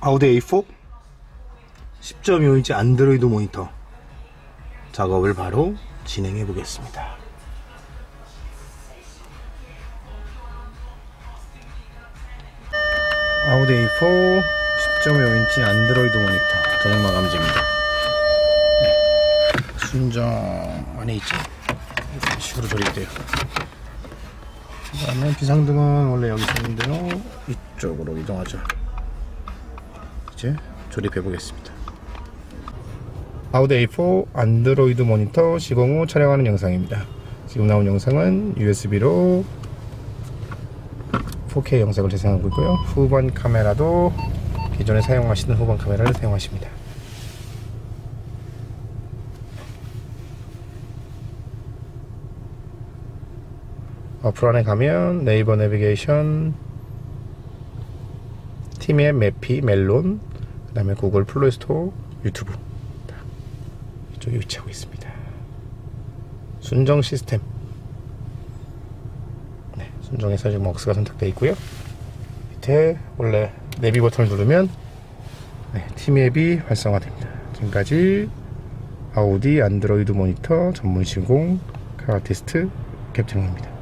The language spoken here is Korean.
아우디 A4 10.5인치 안드로이드 모니터 작업을 바로 진행해 보겠습니다. 아우디 A4 10.5인치 안드로이드 모니터 저녁 마감재입니다. 네. 순정 안에 있죠. 이런 식으로 조립돼요. 그 다음에 비상등은 원래 여기 있었는데요. 이쪽으로 이동하죠. 이제 조립해 보겠습니다. 아우디 A4 안드로이드 모니터 시공 후 촬영하는 영상입니다. 지금 나온 영상은 USB로 4K 영상을 재생하고 있고요. 후반 카메라도 기존에 사용하시는 후반 카메라를 사용하십니다. 어플 안에 가면 네이버 내비게이션, 티맵, 맵피, 멜론, 그 다음에 구글 플레이 스토어, 유튜브 이쪽에 위치하고 있습니다. 순정 시스템 네, 순정에서 지금 AUX가 선택되어 있고요. 밑에 원래 내비 버튼을 누르면 네, 티맵이 활성화됩니다. 지금까지 아우디 안드로이드 모니터 전문 시공 카아티스트 캡틴입니다.